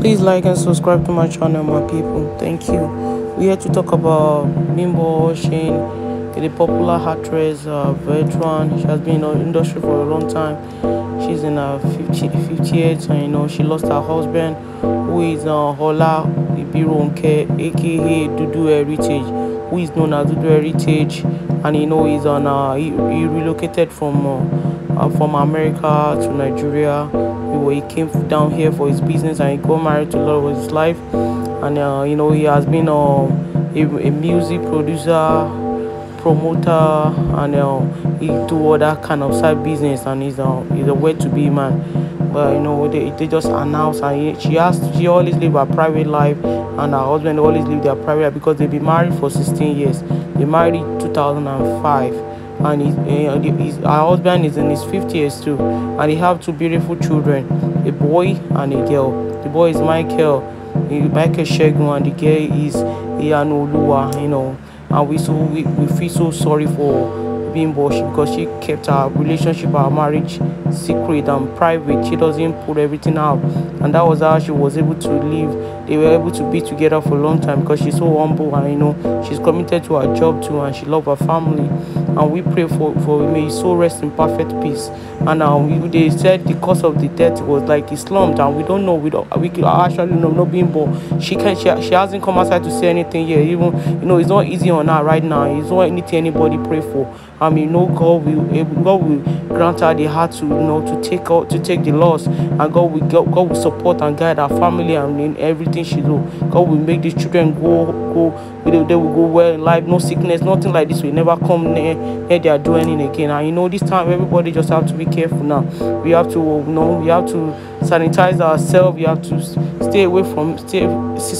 Please like and subscribe to my channel, my people. Thank you. We're here to talk about Bimbo Shane, the popular actress, uh, veteran. She has been in the industry for a long time. She's in her 50, 58 and you know she lost her husband, who is uh, Hola Ibironke, aka Dudu Heritage, who is known as Dudu Heritage, and you know he's on. Uh, he, he relocated from uh, uh, from America to Nigeria he came down here for his business and he got married to love of his life and uh, you know he has been uh, a, a music producer promoter and uh, he do other kind of side business and he's, uh, he's a way to be man but you know they, they just announced and he, she has she always live her private life and her husband always live their private life because they've been married for 16 years. They married in 2005 and his, her husband is in his 50s too and they have two beautiful children a boy and a girl. The boy is michael michael shegun and the girl is iyanu oluwa you know. And we so we, we feel so sorry for Bimbo Oshin because she kept her relationship, her marriage secret and private. She doesn't put everything out, and that was how she was able to live. They were able to be together for a long time because she's so humble and you know she's committed to her job too, and she loves her family. And we pray for for may so rest in perfect peace. And um, they said the cause of the death was like he slumped, and we don't know. We don't. We actually know no born. She can. She, she hasn't come outside to say anything yet. Even you know it's not easy on her right now. It's not anything anybody pray for. I mean, no God will God will grant her the heart to you know to take out to take the loss, and God will God, God will support and guide her family and in everything she do. God will make these children go go. They will go well in life. No sickness, nothing like this will never come near, near their dwelling again. And you know, this time everybody just have to be careful now. We have to you know we have to sanitize ourselves. We have to stay away from stay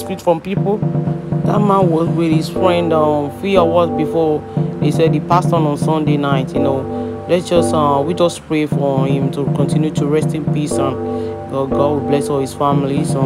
feet from people. That man was with his friend um three hours before he said he passed on on Sunday night. You know, let's just uh, we just pray for him to continue to rest in peace and God, God will bless all his family. So,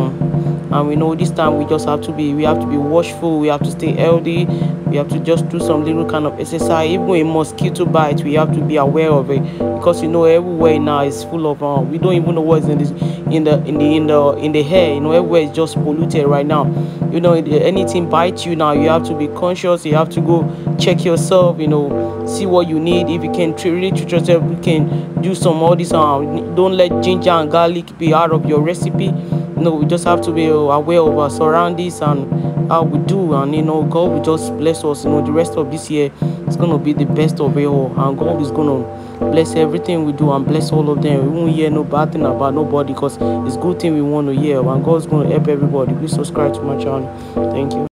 and we know this time we just have to be we have to be watchful. We have to stay healthy. We have to just do some little kind of exercise. Even a mosquito bite, we have to be aware of it because you know everywhere now is full of uh, we don't even know what's in this in the in the in the in the hair. You know everywhere is just polluted right now. You know anything bites you now, you have to be conscious. You have to go check yourself. You know see what you need. If you can really treat yourself, you can do some all this. Um, don't let ginger and garlic be out of your recipe. You know we just have to be aware of our surroundings and how we do and you know god will just bless us you know the rest of this year it's gonna be the best of it all and god is gonna bless everything we do and bless all of them we won't hear no bad thing about nobody because it's good thing we want to hear and god's gonna help everybody please subscribe to my channel thank you